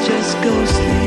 just ghostly.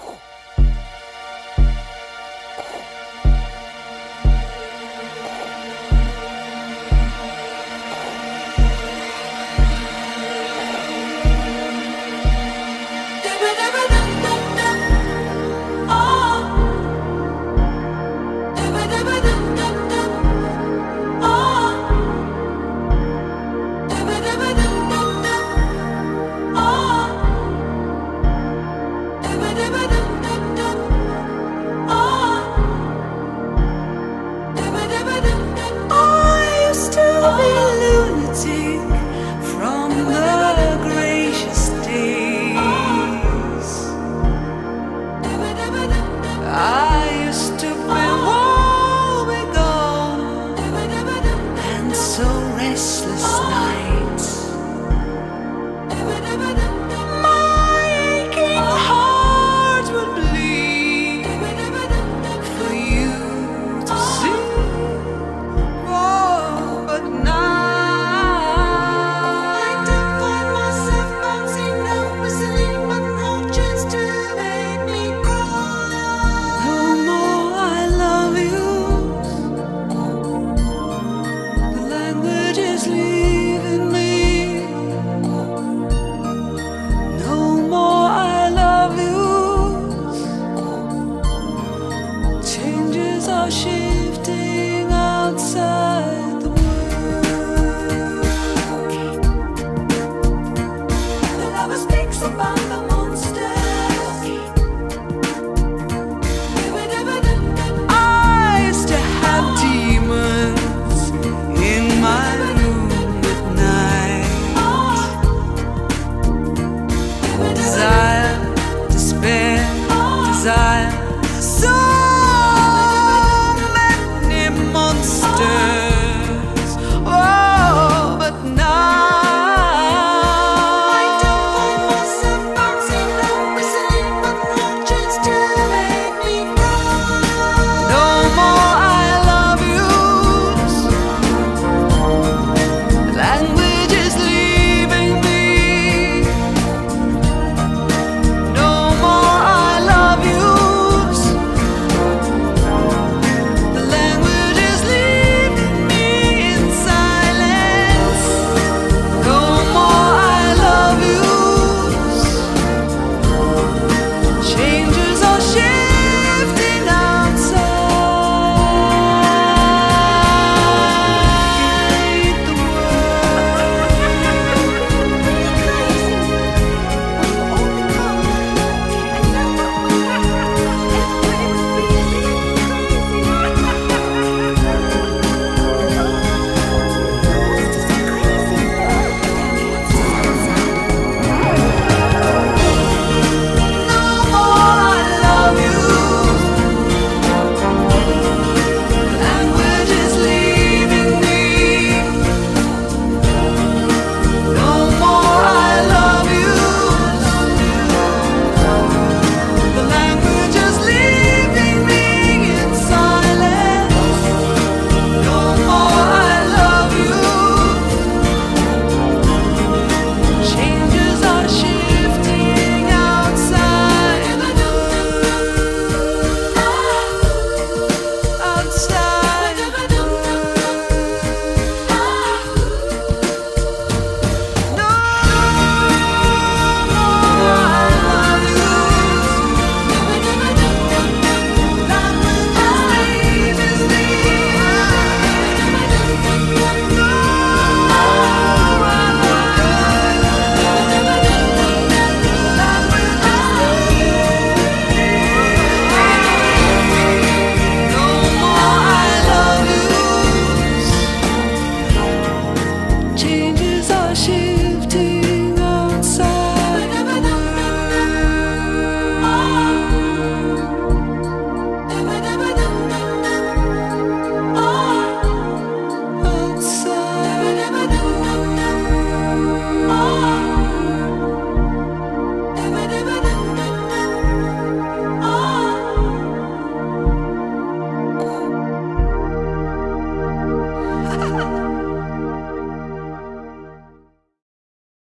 Oh!